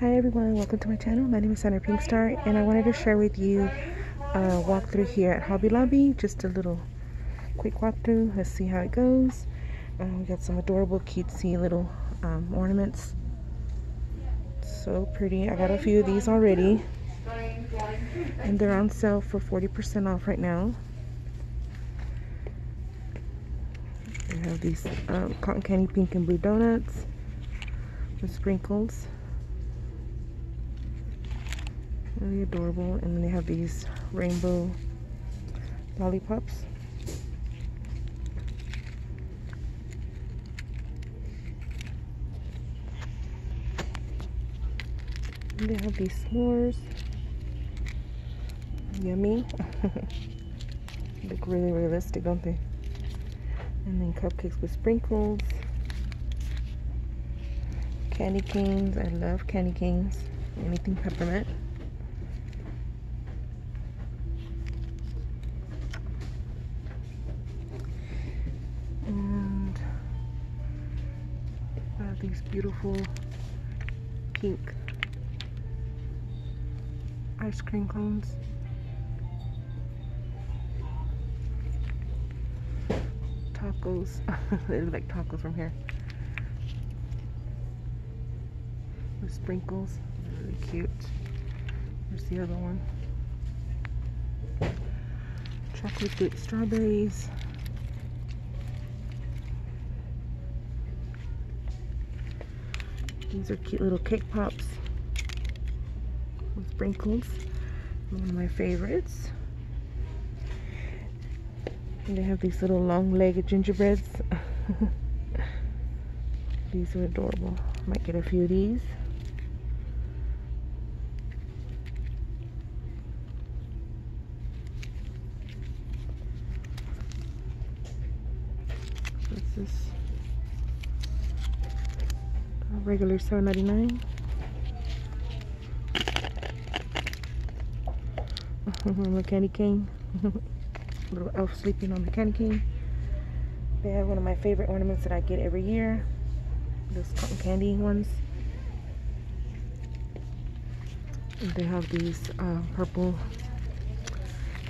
Hi everyone, welcome to my channel. My name is Sandra Pinkstar and I wanted to share with you a walkthrough here at Hobby Lobby. Just a little quick walkthrough. Let's see how it goes. Uh, we got some adorable cutesy little um, ornaments. So pretty. I got a few of these already. And they're on sale for 40% off right now. We have these um, cotton candy pink and blue donuts with sprinkles. Really adorable. And then they have these rainbow lollipops. And they have these s'mores. Yummy. Look really realistic, don't they? And then cupcakes with sprinkles. Candy canes. I love candy canes. Anything peppermint. Beautiful pink ice cream cones. Tacos. they look like tacos from here. With sprinkles. Really cute. Here's the other one. Chocolate dipped strawberries. These are cute little cake pops with sprinkles. One of my favorites. And they have these little long-legged gingerbreads. these are adorable. Might get a few of these. What's this? A regular $7.99. on the candy cane. Little elf sleeping on the candy cane. They have one of my favorite ornaments that I get every year. Those cotton candy ones. They have these uh, purple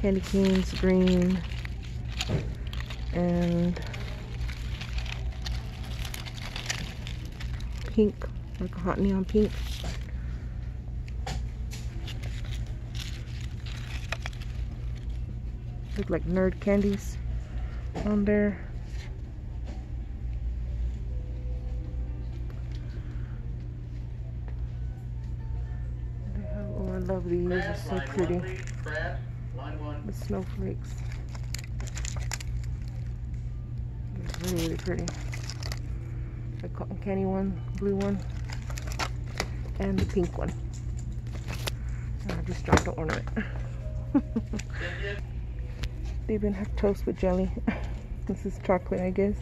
candy canes, green, and pink, like a hot neon pink. look like nerd candies on there. oh, I love these. They're so pretty. The snowflakes. It's really, really pretty. The cotton candy one, blue one, and the pink one. I just dropped the ornament. They even have toast with jelly. this is chocolate, I guess.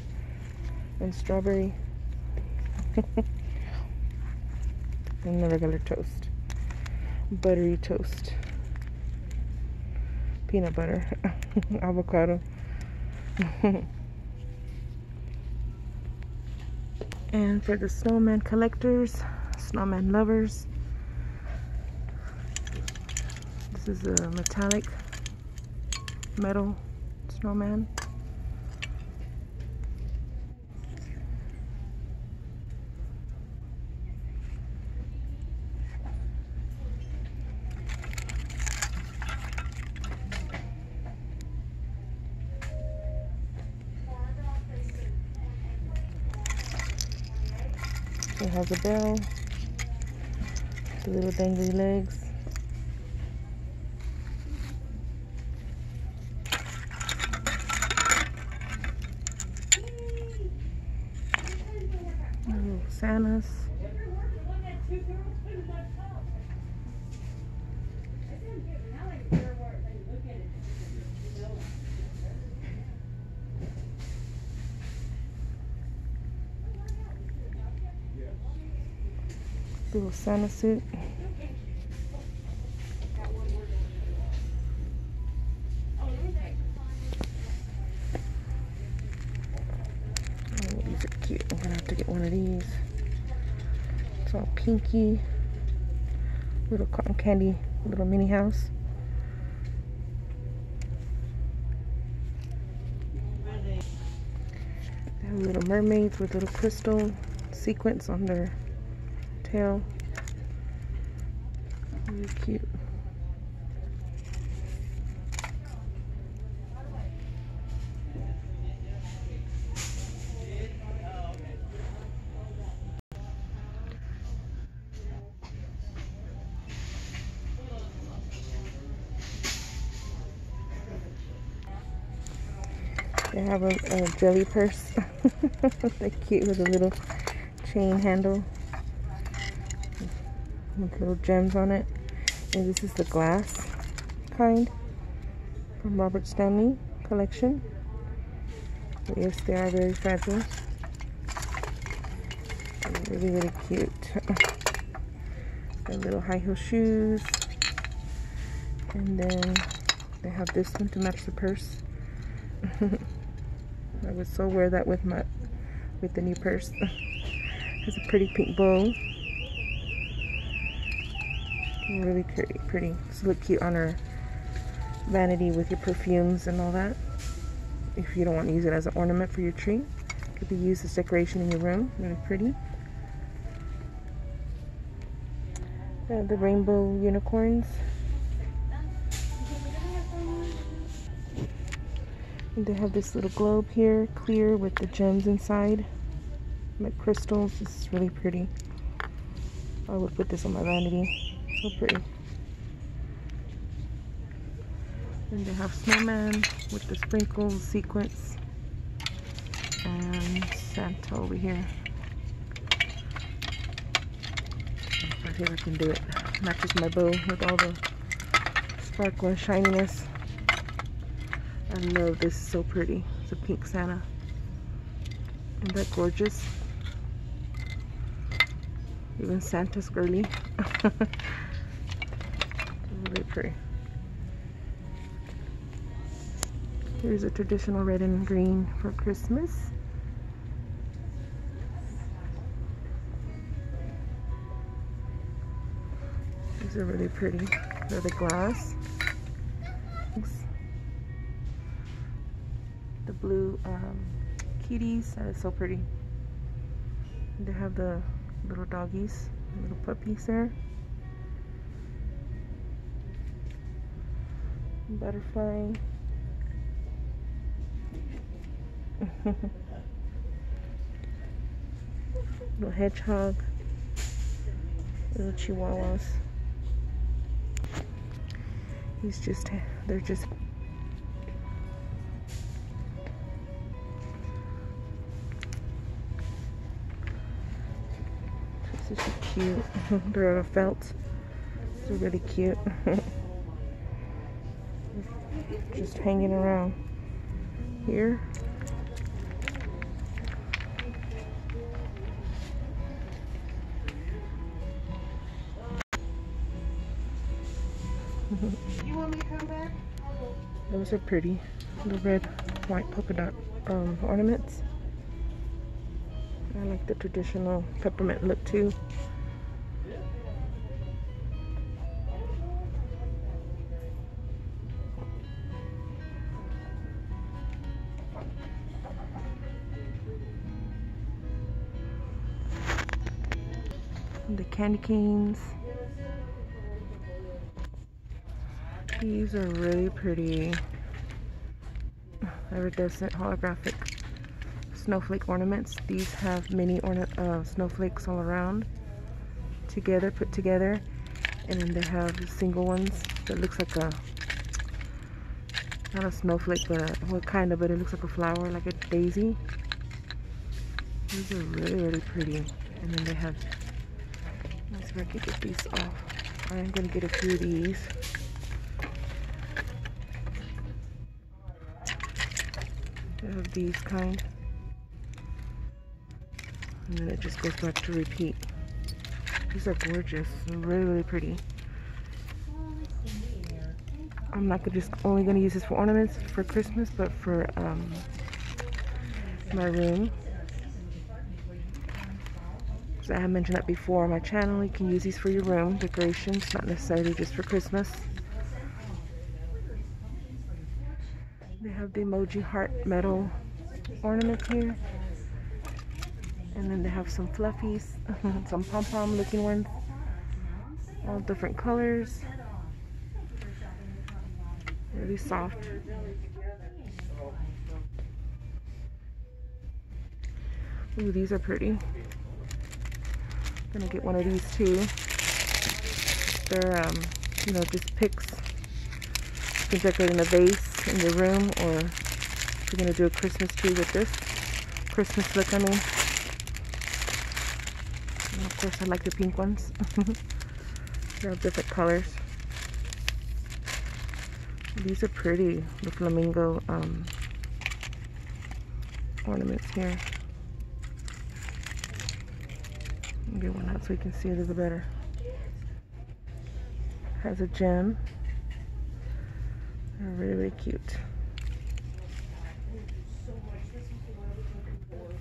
And strawberry. and the regular toast. Buttery toast. Peanut butter. Avocado. And for the snowman collectors, snowman lovers, this is a metallic metal snowman. It has a bell, the little dangly legs. Santas. Little Santa suit. Oh, these are cute. I'm gonna have to get one of these. It's all pinky. Little cotton candy, little mini house. They have little mermaids with little crystal sequins on their tail. Really cute. They have a, a jelly purse. They're cute with a little chain handle with little gems on it. And this is the glass kind from Robert Stanley collection. But yes, they are very fragile. Really, really cute. the little high heel shoes. And then they have this one to match the purse. I would so wear that with my with the new purse. Has a pretty pink bow. Really pretty. It's look cute on her vanity with your perfumes and all that. If you don't want to use it as an ornament for your tree, it could be used as decoration in your room. Really pretty. Uh, the rainbow unicorns. And they have this little globe here, clear with the gems inside, like crystals. This is really pretty. I would put this on my vanity. So pretty. And they have snowman with the sprinkles, sequence, and Santa over here. I if I can do it. Matches my bow with all the sparkle and shininess. I love this, so pretty. It's a pink Santa. Isn't that gorgeous? Even Santa's girly. really. Here's a traditional red and green for Christmas. These are really pretty. They're the glass. the blue um, kitties. That is so pretty. And they have the little doggies, little puppies there. Butterfly. little hedgehog. Little chihuahuas. He's just, they're just This is cute. They're out of felt. They're really cute. Just hanging around here. you want me to come back? Those are pretty. The red, white polka dot um, ornaments. I like the traditional peppermint look too. Candy canes. These are really pretty. Iridescent holographic snowflake ornaments. These have many uh, snowflakes all around together, put together. And then they have single ones that looks like a, not a snowflake, but a, what kind of, but it looks like a flower, like a daisy. These are really, really pretty. And then they have, let's I can get these off. I am to get a few of these. Have these kind and then it just goes back to repeat. These are gorgeous, really, really pretty. I'm not just only to use this for ornaments for Christmas, but for um, my room. I have mentioned that before on my channel. You can use these for your room decorations, not necessarily just for Christmas. They have the emoji heart metal ornaments here. And then they have some fluffies, some pom-pom looking ones. All different colors. Really soft. Ooh, these are pretty. Gonna get one of these too. They're, um, you know, just picks. You can decorate in a vase in your room or you're gonna do a Christmas tree with this. Christmas look, I mean. And of course, I like the pink ones. They're all different colors. These are pretty, the flamingo um, ornaments here. Get one out so you can see it a little better. Has a gem. They're really, really cute.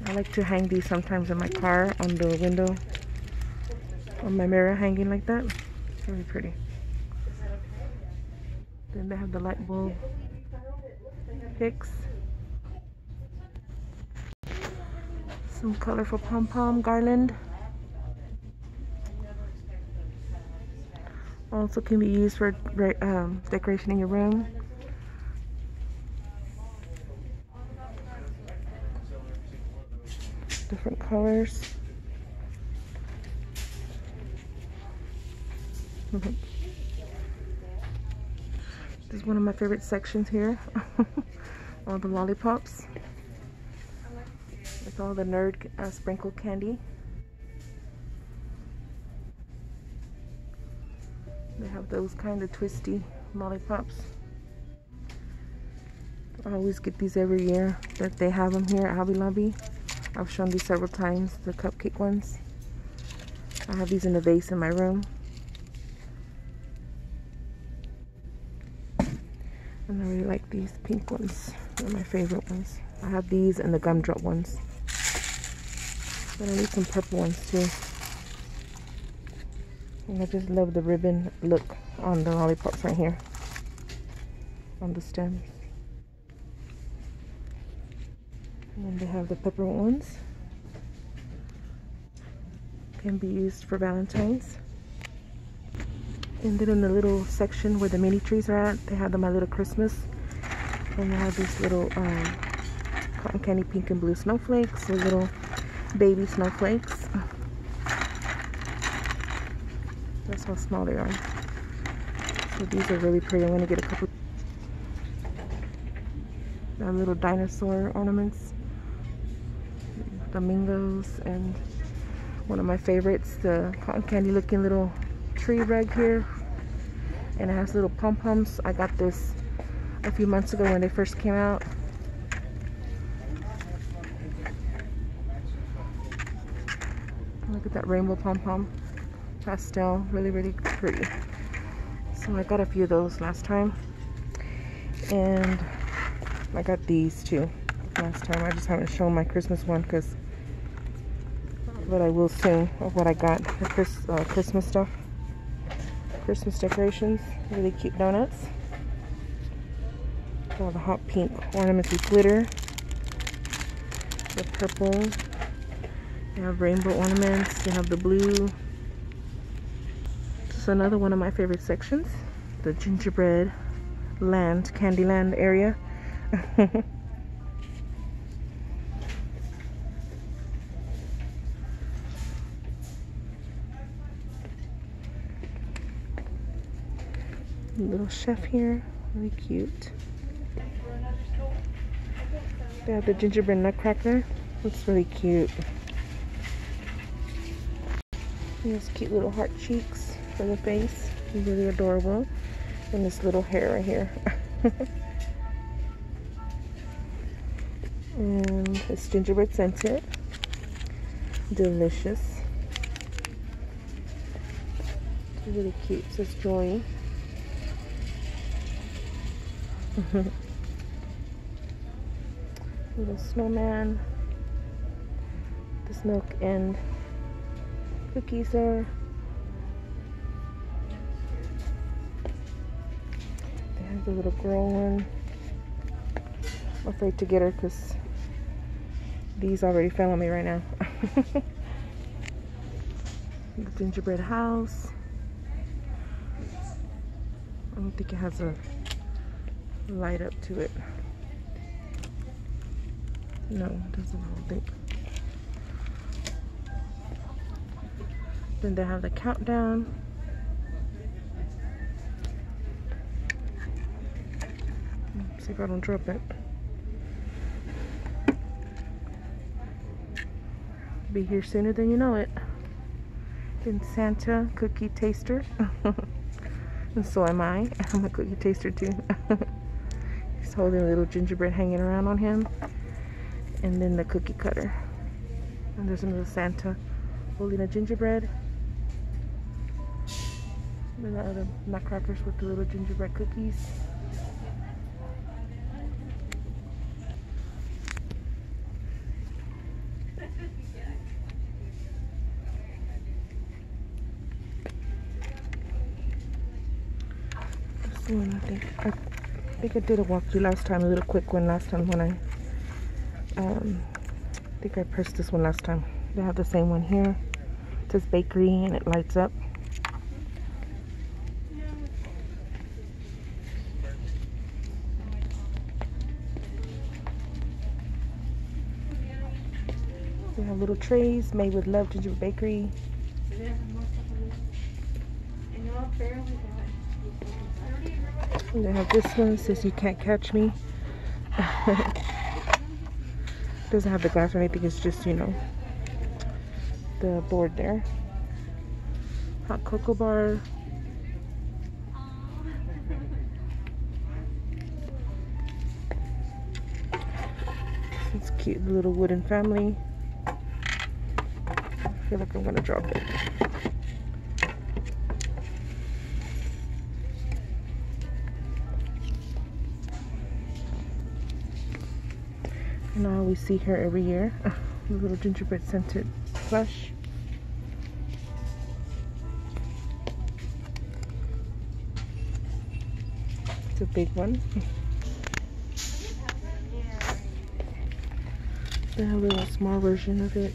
I like to hang these sometimes in my car on the window, on my mirror hanging like that. It's really pretty. Then they have the light bulb picks. Some colorful pom-pom garland. Also can be used for um, decoration in your room. Different colors. this is one of my favorite sections here. all the lollipops. With all the nerd uh, sprinkle candy. Those kind of twisty lollipops. I always get these every year that they have them here at Hobby Lobby. I've shown these several times, the cupcake ones. I have these in a vase in my room. And I really like these pink ones. They're my favorite ones. I have these and the gumdrop ones. But I need some purple ones too. And I just love the ribbon look on the lollipops right here. On the stems. And then they have the peppermint ones. Can be used for Valentine's. And then in the little section where the mini trees are at, they have the My Little Christmas. And they have these little um, cotton candy pink and blue snowflakes, so little baby snowflakes. That's how small they are. So these are really pretty. I'm to get a couple the uh, little dinosaur ornaments. Flamingos and one of my favorites, the cotton candy looking little tree rug here. And it has little pom-poms. I got this a few months ago when they first came out. Look at that rainbow pom-pom pastel really really pretty. So I got a few of those last time. And I got these too last time. I just haven't shown my Christmas one because but I will soon of what I got for Chris, uh, Christmas stuff Christmas decorations really cute donuts. All the hot pink ornaments with glitter the purple. They have rainbow ornaments they have the blue is another one of my favorite sections, the gingerbread land, Candyland area. Little chef here, really cute. They have the gingerbread nutcracker. Looks really cute. These cute little heart cheeks for the face. Really adorable. And this little hair right here. and it's gingerbread scented. Delicious. It's really cute. It says Joy. little snowman. This milk and cookies there. The little girl one. I'm afraid to get her because these already fell on me right now. the gingerbread house. I don't think it has a light up to it. No, it doesn't, I don't think. Then they have the countdown. See if I don't drop it. Be here sooner than you know it. Then Santa cookie taster. and so am I. I'm a cookie taster too. He's holding a little gingerbread hanging around on him. And then the cookie cutter. And there's another Santa holding a gingerbread. And then the other nutcrackers with the little gingerbread cookies. one, I think. I did a walkthrough last time, a little quick one last time when I, um, I think I pressed this one last time. They have the same one here. It says bakery and it lights up. They have little trays made with love gingerbread bakery. They have this one says you can't catch me. Doesn't have the glass or anything, it's just, you know, the board there. Hot cocoa bar. It's cute little wooden family. I feel like I'm gonna drop it. See her every year. the little gingerbread scented plush. It's a big one. They have a little small version of it.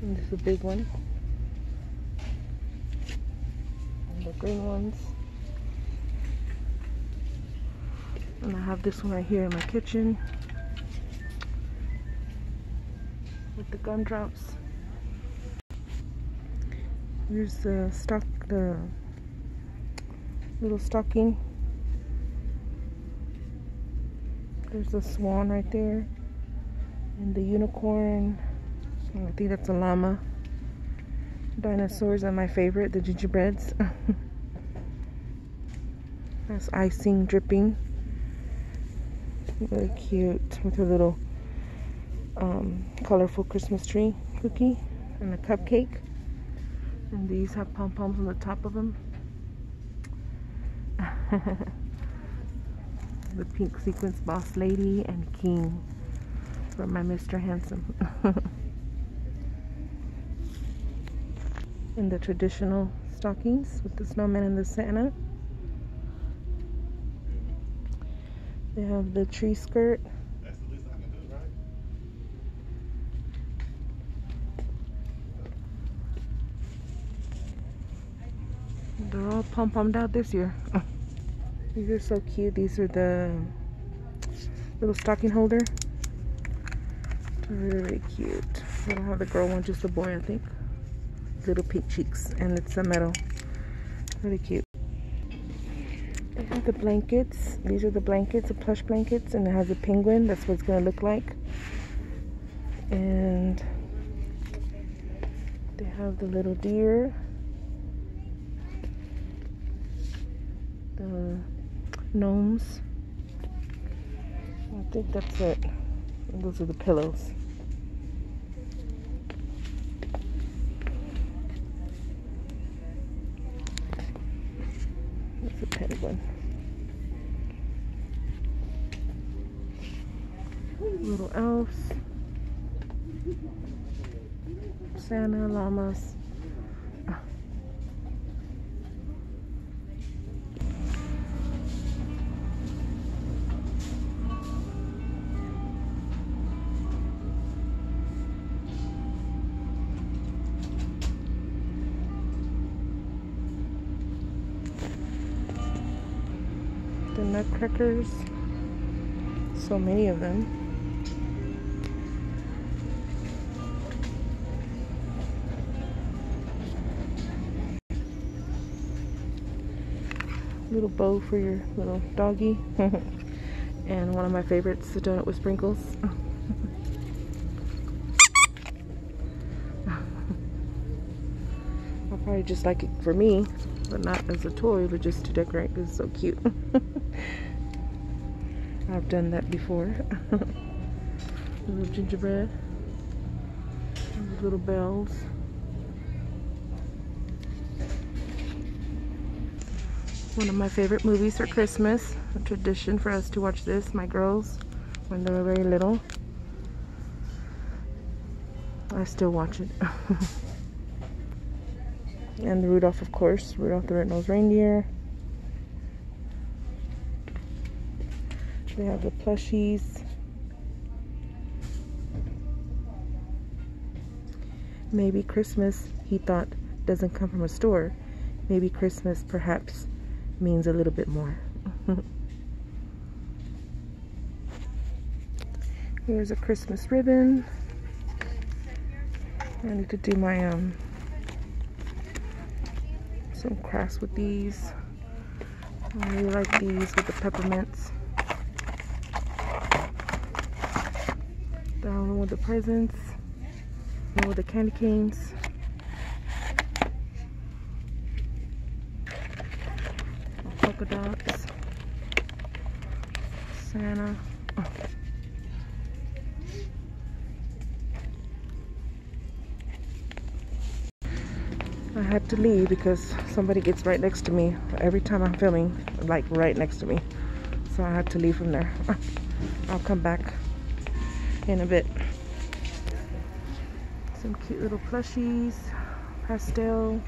And this is a big one. And the green ones. And I have this one right here in my kitchen with the gumdrops. Here's the stock, the little stocking. There's the swan right there, and the unicorn. And I think that's a llama. Dinosaurs are my favorite, the gingerbreads. that's icing dripping. Really cute with her little um, colorful Christmas tree cookie and a cupcake. And these have pom-poms on the top of them. the pink sequence boss lady and king for my Mr. Handsome. and the traditional stockings with the snowman and the Santa. They have the tree skirt. That's the least I can do, right? They're all pom pommed out this year. These are so cute. These are the little stocking holder. Really, really cute. I don't have the girl one, just the boy, I think. Little pink cheeks, and it's a metal. Really cute. The blankets. These are the blankets, the plush blankets, and it has a penguin. That's what it's gonna look like. And they have the little deer. The gnomes. I think that's it. Those are the pillows. That's a penguin. Little elves. Santa, llamas. The nutcrackers. So many of them. Little bow for your little doggy. and one of my favorites, the donut with sprinkles. I'll probably just like it for me, but not as a toy, but just to decorate because it's so cute. I've done that before. little gingerbread, little bells. One of my favorite movies for Christmas. A tradition for us to watch this, my girls, when they were very little. I still watch it. and Rudolph, of course. Rudolph the Red-Nosed Reindeer. They have the plushies. Maybe Christmas, he thought, doesn't come from a store. Maybe Christmas, perhaps, means a little bit more. Here's a Christmas ribbon. I need to do my um some crafts with these. I really like these with the peppermints. Down with the presents. One with the candy canes. Dots. Santa. I had to leave because somebody gets right next to me every time I'm filming, like right next to me. So I had to leave from there. I'll come back in a bit. Some cute little plushies, pastel.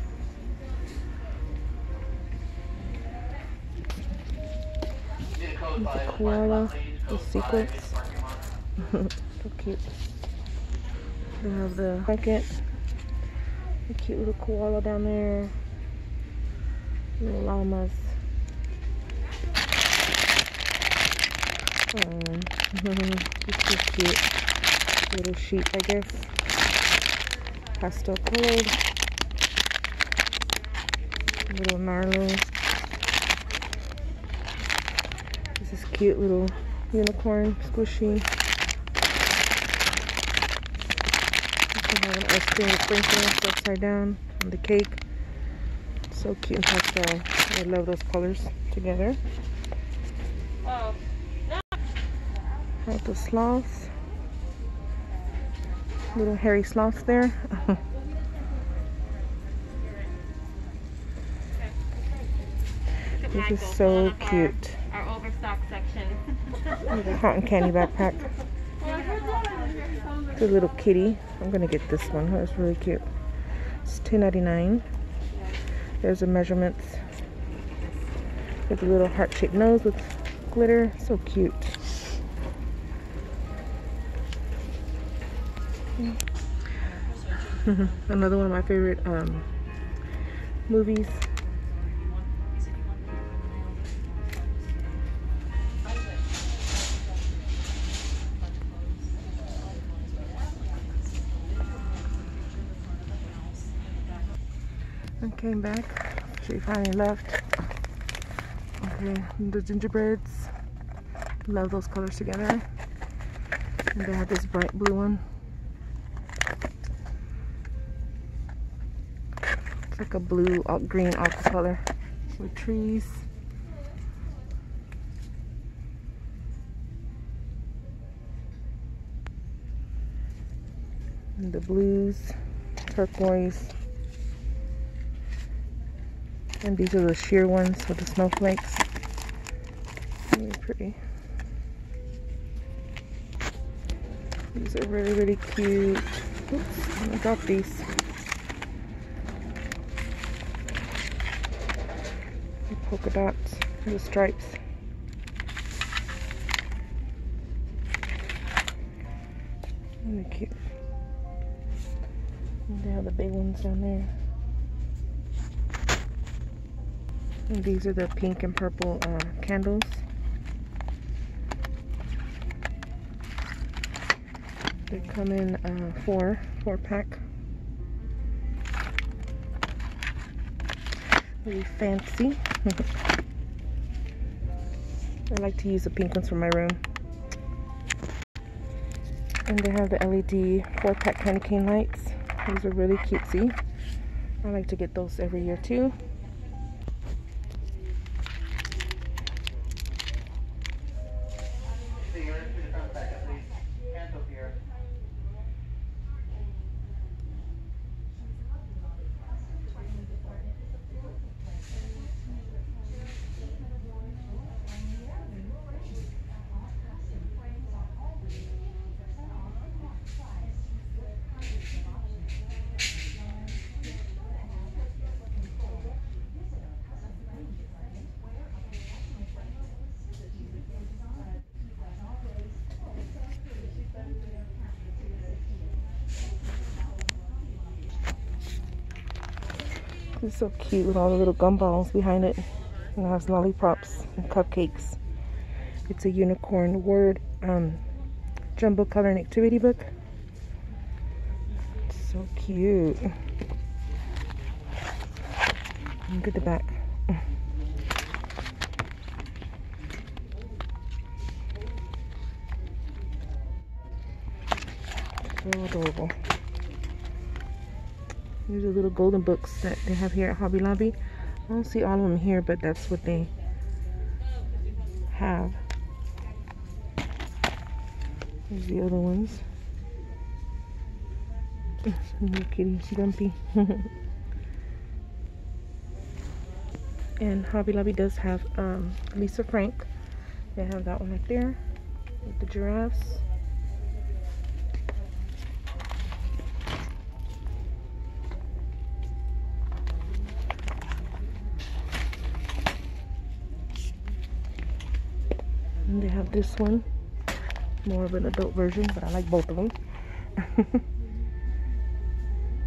The koala with sequins. so cute. They have the bucket. A cute little koala down there. Little llamas. Oh, this is cute. Little sheep, I guess. Pastel colored. Little gnarly. This cute little unicorn squishy. I have an ice cream sprinkles upside down on the cake. So cute and pastel. Uh, I love those colors together. Oh. Have the sloths. Little hairy sloths there. this is so cute the cotton candy backpack. A little kitty. I'm gonna get this one. That's really cute. It's $2.99. There's the measurements. With a little heart-shaped nose with glitter. So cute. Another one of my favorite um, movies came back. She finally left. Okay, the gingerbreads. Love those colors together. And they have this bright blue one. It's like a blue, green aqua color with trees. And the blues, turquoise. And these are the sheer ones with the snowflakes. Really pretty. These are really, really cute. Oops, I'm these. The polka dots, the stripes. Really cute. And they have the big ones down there. And these are the pink and purple uh, candles. They come in uh, four, four pack. Really fancy. I like to use the pink ones for my room. And they have the LED four pack candy cane lights. These are really cutesy. I like to get those every year too. It's so cute with all the little gumballs behind it. And it has lollipops and cupcakes. It's a unicorn word um, jumbo color activity book. It's so cute. Look at the back. So adorable. These are little golden books that they have here at Hobby Lobby. I don't see all of them here, but that's what they have. Here's the other ones. Little kitty, Dumpy. and Hobby Lobby does have um, Lisa Frank. They have that one right there with the giraffes. This one, more of an adult version, but I like both of them.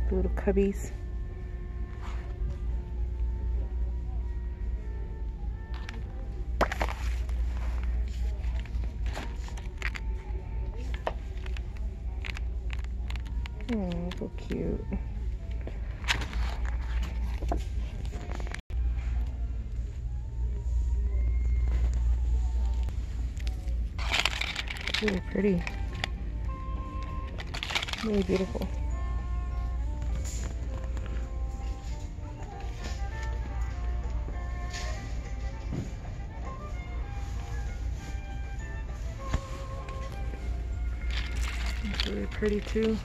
the little cubbies. Oh, so cute. Really pretty. Really beautiful. Really pretty too.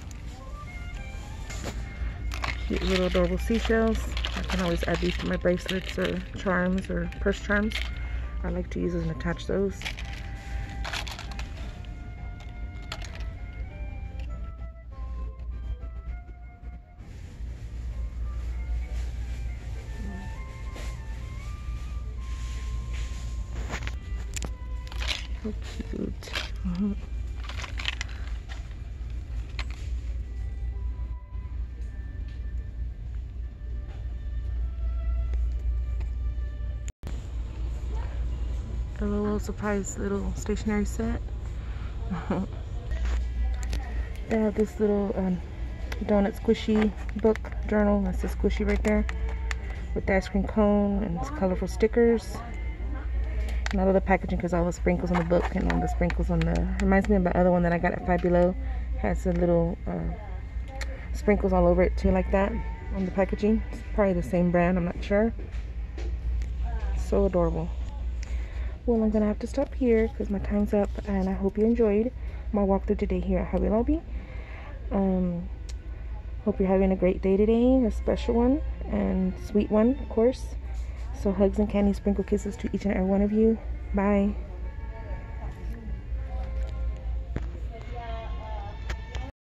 Cute little adorable seashells. I can always add these to my bracelets or charms or purse charms. I like to use those and attach those. A little surprise little stationery set. they have this little um, donut squishy book journal. That's the squishy right there. With the ice cream cone and colorful stickers. And I love the packaging because all the sprinkles on the book and all the sprinkles on the reminds me of the other one that I got at Five Below. Has a little uh, sprinkles all over it too like that on the packaging. It's probably the same brand, I'm not sure. So adorable well i'm gonna have to stop here because my time's up and i hope you enjoyed my walkthrough today here at hobby lobby. Um hope you're having a great day today a special one and sweet one of course. So hugs and candy sprinkle kisses to each and every one of you. Bye